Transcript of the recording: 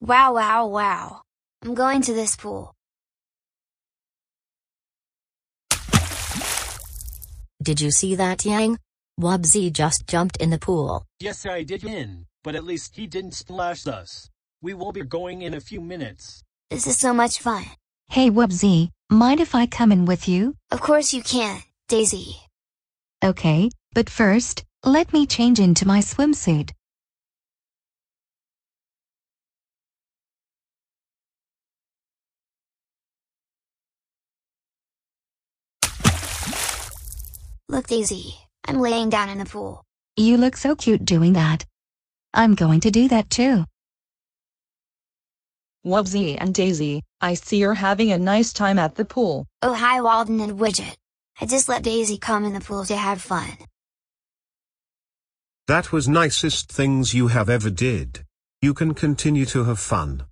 Wow wow wow. I'm going to this pool. Did you see that Yang? Wubbzy just jumped in the pool. Yes I did in, but at least he didn't splash us. We will be going in a few minutes. This is so much fun. Hey Wubbzy, mind if I come in with you? Of course you can, Daizy. Okay, but first, let me change into my swimsuit. Look Daizy, I'm laying down in the pool. You look so cute doing that. I'm going to do that too. Wubbzy and Daizy, I see you're having a nice time at the pool. Oh hi Walden and Widget. I just let Daizy come in the pool to have fun. That was nicest things you have ever did. You can continue to have fun.